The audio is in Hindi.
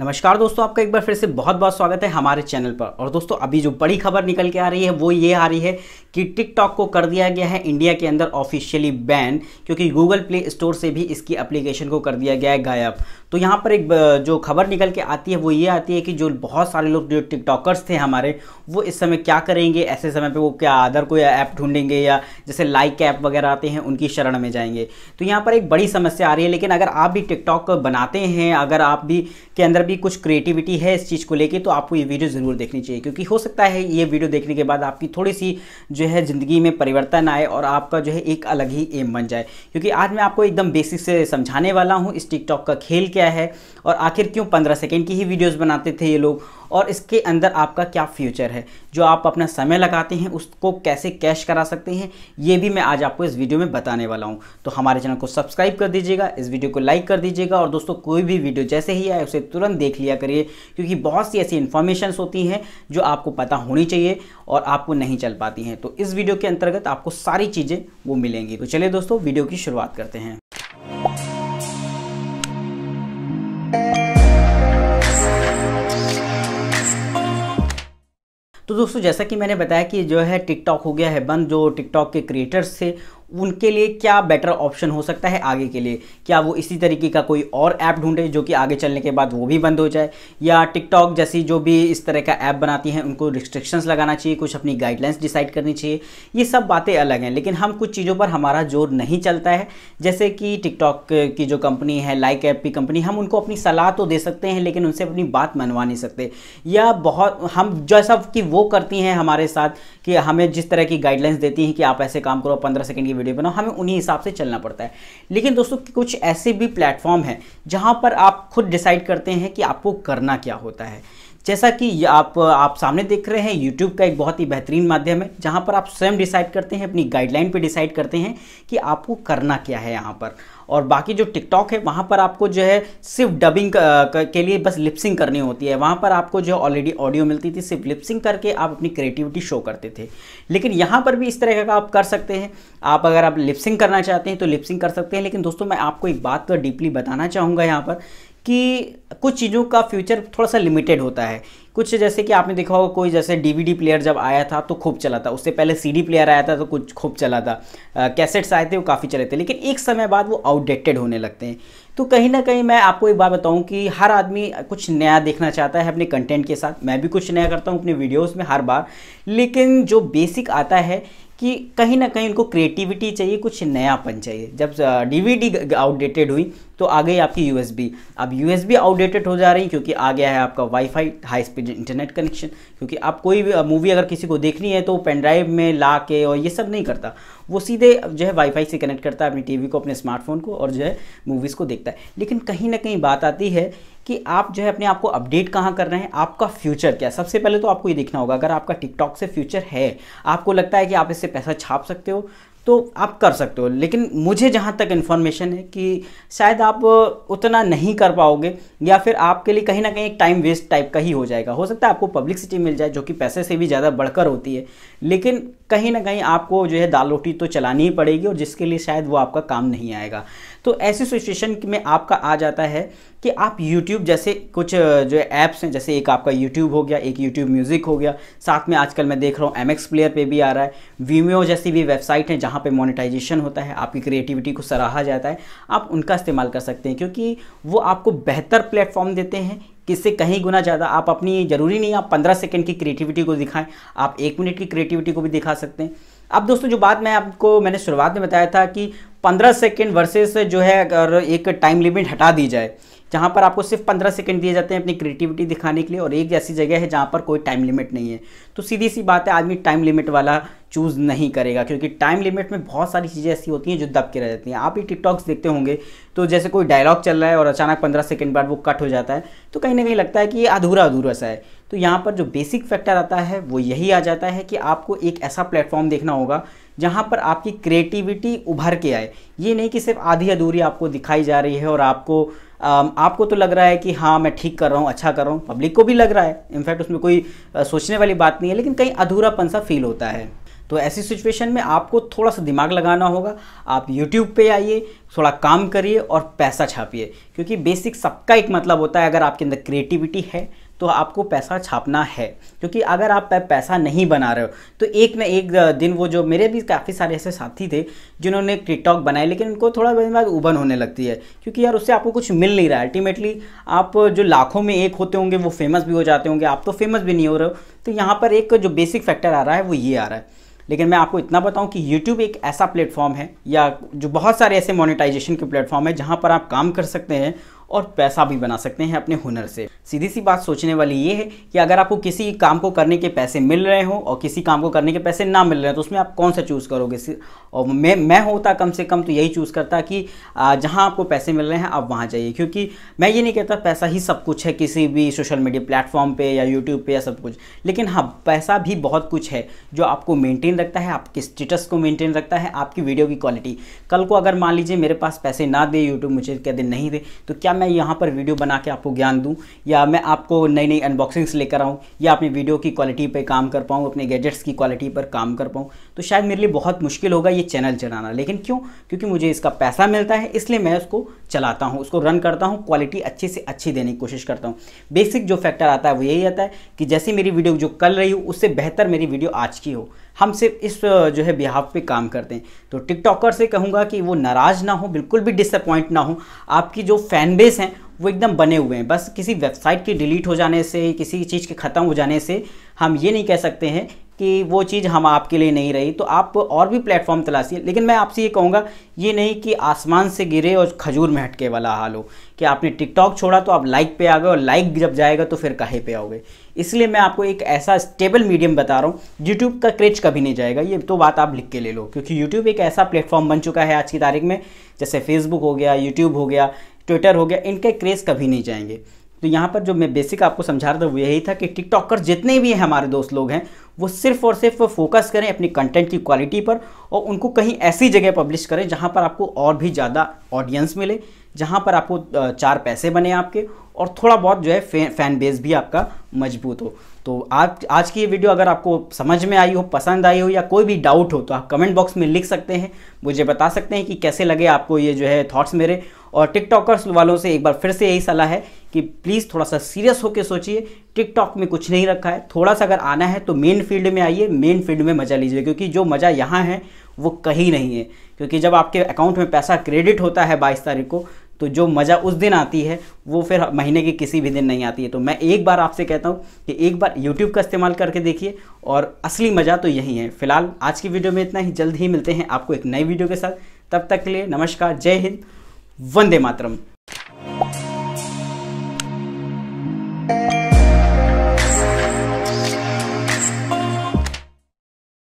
नमस्कार दोस्तों, आपका एक बार फिर से बहुत बहुत स्वागत है हमारे चैनल पर। और दोस्तों, अभी जो बड़ी खबर निकल के आ रही है, वो ये आ रही है कि टिकटॉक को कर दिया गया है इंडिया के अंदर ऑफिशियली बैन क्योंकि गूगल प्ले स्टोर से भी इसकी एप्लीकेशन को कर दिया गया है गायब। तो यहाँ पर एक जो खबर निकल के आती है, वो ये आती है कि जो बहुत सारे लोग, जो टिकटॉकर्स थे हमारे, वो इस समय क्या करेंगे, ऐसे समय पर वो क्या अदर कोई ऐप ढूंढेंगे या जैसे लाइक ऐप वगैरह आते हैं, उनकी शरण में जाएँगे। तो यहाँ पर एक बड़ी समस्या आ रही है, लेकिन अगर आप भी टिकटॉक बनाते हैं, अगर आप भी के अंदर भी कुछ क्रिएटिविटी है इस चीज़ को लेके तो आपको ये वीडियो ज़रूर देखनी चाहिए, क्योंकि हो सकता है ये वीडियो देखने के बाद आपकी थोड़ी सी जो है ज़िंदगी में परिवर्तन आए और आपका जो है एक अलग ही एम बन जाए। क्योंकि आज मैं आपको एकदम बेसिक से समझाने वाला हूँ, इस टिकटॉक का खेल क्या है और आखिर क्यों पंद्रह सेकेंड की ही वीडियोज़ बनाते थे ये लोग? और इसके अंदर आपका क्या फ्यूचर है? जो आप अपना समय लगाते हैं, उसको कैसे कैश करा सकते हैं, ये भी मैं आज आपको इस वीडियो में बताने वाला हूँ। तो हमारे चैनल को सब्सक्राइब कर दीजिएगा, इस वीडियो को लाइक कर दीजिएगा और दोस्तों, कोई भी वीडियो जैसे ही आए, उसे तुरंत देख लिया करिए, क्योंकि बहुत सी ऐसी इन्फॉर्मेशन होती हैं जो आपको पता होनी चाहिए और आपको नहीं चल पाती हैं। तो इस वीडियो के अंतर्गत आपको सारी चीज़ें वो मिलेंगी। तो चलिए दोस्तों वीडियो की शुरुआत करते हैं। तो दोस्तों, जैसा कि मैंने बताया कि जो है टिकटॉक हो गया है बंद, जो टिकटॉक के क्रिएटर्स थे उनके लिए क्या बेटर ऑप्शन हो सकता है आगे के लिए? क्या वो इसी तरीके का कोई और ऐप ढूंढे जो कि आगे चलने के बाद वो भी बंद हो जाए? या टिकटॉक जैसी जो भी इस तरह का ऐप बनाती हैं, उनको रिस्ट्रिक्शंस लगाना चाहिए, कुछ अपनी गाइडलाइंस डिसाइड करनी चाहिए? ये सब बातें अलग हैं, लेकिन हम कुछ चीज़ों पर हमारा ज़ोर नहीं चलता है। जैसे कि टिकटॉक की जो कंपनी है लाइक ऐप की कंपनी हम उनको अपनी सलाह तो दे सकते हैं, लेकिन उनसे अपनी बात मनवा नहीं सकते। या बहुत, हम जैसा कि वो करती हैं हमारे साथ कि हमें जिस तरह की गाइडलाइंस देती हैं कि आप ऐसे काम करो, पंद्रह सेकेंड की वीडियो बनाओ, हमें उन्हीं हिसाब से चलना पड़ता है। लेकिन दोस्तों, कुछ ऐसे भी प्लेटफॉर्म हैं जहाँ पर आप खुद डिसाइड करते हैं कि आपको करना क्या होता है। जैसा कि आप आप सामने देख रहे हैं यूट्यूब का एक बहुत ही बेहतरीन माध्यम है, जहाँ पर आप स्वयं डिसाइड करते हैं, अपनी गाइडलाइन पे डिसाइड करते हैं कि आपको करना क्या है यहाँ पर। और बाकी जो टिकटॉक है, वहाँ पर आपको जो है सिर्फ़ डबिंग के लिए बस लिपसिंग करनी होती है। वहाँ पर आपको जो ऑलरेडी ऑडियो मिलती थी, सिर्फ़ लिपसिंग करके आप अपनी क्रिएटिविटी शो करते थे। लेकिन यहाँ पर भी इस तरह का आप कर सकते हैं। आप अगर आप लिपसिंग करना चाहते हैं तो लिपसिंग कर सकते हैं। लेकिन दोस्तों, मैं आपको एक बात डीपली बताना चाहूँगा यहाँ पर कि कुछ चीज़ों का फ्यूचर थोड़ा सा लिमिटेड होता है। कुछ जैसे कि आपने देखा होगा, कोई जैसे डीवीडी प्लेयर जब आया था तो खूब चला था। उससे पहले सीडी प्लेयर आया था तो कुछ खूब चला था। कैसेट्स आए थे, वो काफ़ी चले थे, लेकिन एक समय बाद वो आउटडेटेड होने लगते हैं। तो कहीं ना कहीं मैं आपको एक बात बताऊँ कि हर आदमी कुछ नया देखना चाहता है अपने कंटेंट के साथ। मैं भी कुछ नया करता हूँ अपने वीडियोस में हर बार। लेकिन जो बेसिक आता है कि कहीं ना कहीं उनको क्रिएटिविटी चाहिए, कुछ नयापन चाहिए। जब डीवीडी आउटडेटेड हुई तो आ गई आपकी यूएसबी अब यूएसबी आउटडेटेड हो जा रही क्योंकि आ गया है आपका WiFi high speed internet connection क्योंकि आप कोई भी मूवी अगर किसी को देखनी है तो पेन ड्राइव में ला के और ये सब नहीं करता। वो सीधे जो है वाईफाई से कनेक्ट करता है, अपनी टीवी को, अपने स्मार्टफ़ोन को और जो है मूवीज़ को देखता है। लेकिन कहीं ना कहीं बात आती है कि आप जो है अपने आप को अपडेट कहाँ कर रहे हैं? आपका फ्यूचर क्या सबसे पहले तो आपको ये देखना होगा, अगर आपका टिकटॉक से फ्यूचर है, आपको लगता है कि आप इससे पैसा छाप सकते हो तो आप कर सकते हो। लेकिन मुझे जहाँ तक इन्फॉर्मेशन है कि शायद आप उतना नहीं कर पाओगे, या फिर आपके लिए कहीं ना कहीं एक टाइम वेस्ट टाइप का ही हो जाएगा। हो सकता है आपको पब्लिसिटी मिल जाए, जो कि पैसे से भी ज़्यादा बढ़कर होती है। लेकिन कहीं ना कहीं आपको जो है दाल रोटी तो चलानी ही पड़ेगी और जिसके लिए शायद वो आपका काम नहीं आएगा। तो ऐसी सिचुएशन में आपका आ जाता है कि आप YouTube जैसे कुछ जो ऐप्स हैं, जैसे एक आपका YouTube हो गया, एक YouTube म्यूज़िक हो गया, साथ में आजकल मैं देख रहा हूँ एम प्लेयर पे भी आ रहा है। वीमियो जैसी भी वेबसाइट है जहाँ पे मोनेटाइजेशन होता है, आपकी क्रिएटिविटी को सराहा जाता है, आप उनका इस्तेमाल कर सकते हैं क्योंकि वो आपको बेहतर प्लेटफॉर्म देते हैं किससे कहीं गुना ज़्यादा? आप अपनी ज़रूरी नहीं, आप पंद्रह सेकेंड की क्रिएटिविटी को दिखाएँ। आप एक मिनट की क्रिएटिविटी को भी दिखा सकते हैं। अब दोस्तों, जो बात मैं आपको, मैंने शुरुआत में बताया था कि पंद्रह सेकेंड वर्सेस जो है अगर एक टाइम लिमिट हटा दी जाए, जहाँ पर आपको सिर्फ़ पंद्रह सेकंड दिए जाते हैं अपनी क्रिएटिविटी दिखाने के लिए, और एक ऐसी जगह है जहाँ पर कोई टाइम लिमिट नहीं है। तो सीधी सी बात है आदमी टाइम लिमिट वाला चूज़ नहीं करेगा, क्योंकि टाइम लिमिट में बहुत सारी चीज़ें ऐसी होती हैं जो दब के रह जाती हैं। आप ही टिकटॉक्स देखते होंगे तो जैसे कोई डायलॉग चल रहा है और अचानक पंद्रह सेकेंड बाद वो कट हो जाता है तो कहीं ना कहीं लगता है कि ये अधूरा अधूरा सा है। तो यहाँ पर जो बेसिक फैक्टर आता है, वो यही आ जाता है कि आपको एक ऐसा प्लेटफॉर्म देखना होगा, जहाँ पर आपकी क्रिएटिविटी उभर के आए। ये नहीं कि सिर्फ़ आधी अधूरी आपको दिखाई जा रही है और आपको आपको तो लग रहा है कि हाँ मैं ठीक कर रहा हूँ अच्छा कर रहा हूँ। पब्लिक को भी लग रहा है। इनफैक्ट उसमें कोई सोचने वाली बात नहीं है, लेकिन कहीं अधूरापन सा फील होता है। तो ऐसी सिचुएशन में आपको थोड़ा सा दिमाग लगाना होगा। आप यूट्यूब पे आइए, थोड़ा काम करिए और पैसा छापिए। क्योंकि बेसिक सबका एक मतलब होता है, अगर आपके अंदर क्रिएटिविटी है तो आपको पैसा छापना है। क्योंकि अगर आप पैसा नहीं बना रहे हो तो एक न एक दिन वो जो मेरे भी काफ़ी सारे ऐसे साथी थे, जिन्होंने टिकटॉक बनाए लेकिन उनको थोड़ा दिन बाद उबन होने लगती है। क्योंकि यार उससे आपको कुछ मिल नहीं रहा। है अल्टीमेटली आप जो लाखों में एक होते होंगे, वो फ़ेमस भी हो जाते होंगे। आप तो फ़ेमस भी नहीं हो रहे हो। तो यहाँ पर एक जो बेसिक फैक्टर आ रहा है, वो ये आ रहा है। लेकिन मैं आपको इतना बताऊँ कि YouTube एक ऐसा प्लेटफॉर्म है या जो बहुत सारे ऐसे मोनेटाइजेशन के प्लेटफॉर्म है जहाँ पर आप काम कर सकते हैं और पैसा भी बना सकते हैं अपने हुनर से। सीधी सी बात सोचने वाली ये है कि अगर आपको किसी काम को करने के पैसे मिल रहे हो और किसी काम को करने के पैसे ना मिल रहे हैं तो उसमें आप कौन सा चूज़ करोगे? और मैं मैं होता कम से कम तो यही चूज़ करता कि जहाँ आपको पैसे मिल रहे हैं, आप वहाँ जाइए। क्योंकि मैं ये नहीं कहता पैसा ही सब कुछ है, किसी भी सोशल मीडिया प्लेटफॉर्म पर या यूट्यूब पर या सब कुछ। लेकिन हाँ पैसा भी बहुत कुछ है जो आपको मेनटेन रखता है, आपके स्टेटस को मेनटेन रखता है, आपकी वीडियो की क्वालिटी कल को अगर मान लीजिए मेरे पास पैसे ना दे यूट्यूब मुझे क्या दिन नहीं दे तो क्या मैं यहाँ पर वीडियो बना के आपको ज्ञान दूँ, या मैं आपको नई नई अनबॉक्सिंग्स लेकर आऊँ, या अपनी वीडियो की क्वालिटी पर काम कर पाऊँ, अपने गैजेट्स की क्वालिटी पर काम कर पाऊँ तो शायद मेरे लिए बहुत मुश्किल होगा ये चैनल चलाना। लेकिन क्यों? क्योंकि मुझे इसका पैसा मिलता है, इसलिए मैं उसको चलाता हूँ, उसको रन करता हूँ क्वालिटी अच्छी से अच्छी देने की कोशिश करता हूँ। बेसिक जो फैक्टर आता है, वो यही आता है कि जैसे मेरी वीडियो जो कल रही हो, उससे बेहतर मेरी वीडियो आज की हो। हम सिर्फ़ इस जो है बिहाफ पे काम करते हैं। तो टिकटॉकर से कहूँगा कि वो नाराज़ ना हो, बिल्कुल भी डिसअपॉइंट ना हो। आपकी जो फ़ैन बेस हैं, वो एकदम बने हुए हैं। बस किसी वेबसाइट के डिलीट हो जाने से, किसी चीज़ के ख़त्म हो जाने से हम ये नहीं कह सकते हैं कि वो चीज़ हम आपके लिए नहीं रही। तो आप और भी प्लेटफॉर्म तलाशिए लेकिन मैं आपसे ये कहूँगा, ये नहीं कि आसमान से गिरे और खजूर में हटके वाला हाल हो कि आपने टिकटॉक छोड़ा तो आप लाइक पे आ गए और लाइक जब जाएगा तो फिर कहे पे आओगे। इसलिए मैं आपको एक ऐसा स्टेबल मीडियम बता रहा हूँ यूट्यूब का क्रेज कभी नहीं जाएगा। ये तो बात आप लिख के ले लो, क्योंकि यूट्यूब एक ऐसा प्लेटफॉर्म बन चुका है आज की तारीख में। जैसे फेसबुक हो गया यूट्यूब हो गया ट्विटर हो गया, इनके क्रेज़ कभी नहीं जाएँगे। तो यहाँ पर जो मैं बेसिक आपको समझा रहा था, वो यही था कि टिकटॉकर जितने भी हैं, हमारे दोस्त लोग हैं, वो सिर्फ़ और सिर्फ़ फोकस करें अपनी कंटेंट की क्वालिटी पर और उनको कहीं ऐसी जगह पब्लिश करें जहाँ पर आपको और भी ज़्यादा ऑडियंस मिले, जहाँ पर आपको चार पैसे बने आपके और थोड़ा बहुत जो है फ़ैन बेस भी आपका मज़बूत हो। तो आज आज की ये वीडियो अगर आपको समझ में आई हो, पसंद आई हो या कोई भी डाउट हो तो आप कमेंट बॉक्स में लिख सकते हैं। मुझे बता सकते हैं कि कैसे लगे आपको ये जो है थॉट्स मेरे। और टिकटॉकर्स वालों से एक बार फिर से यही सलाह है कि प्लीज़ थोड़ा सा सीरियस होकर सोचिए। टिकटॉक में कुछ नहीं रखा है। थोड़ा सा अगर आना है तो मेन फ़ील्ड में आइए। मेन फ़ील्ड में मज़ा लीजिए। क्योंकि जो मज़ा यहाँ है, वो कहीं नहीं है। क्योंकि जब आपके अकाउंट में पैसा क्रेडिट होता है बाईस तारीख को तो जो मज़ा उस दिन आती है, वो फिर महीने के किसी भी दिन नहीं आती है। तो मैं एक बार आपसे कहता हूँ कि एक बार यूट्यूब का इस्तेमाल करके देखिए और असली मज़ा तो यही है। फ़िलहाल आज की वीडियो में इतना ही। जल्द ही मिलते हैं आपको एक नई वीडियो के साथ। तब तक के लिए नमस्कार, जय हिंद, वंदे मातरम।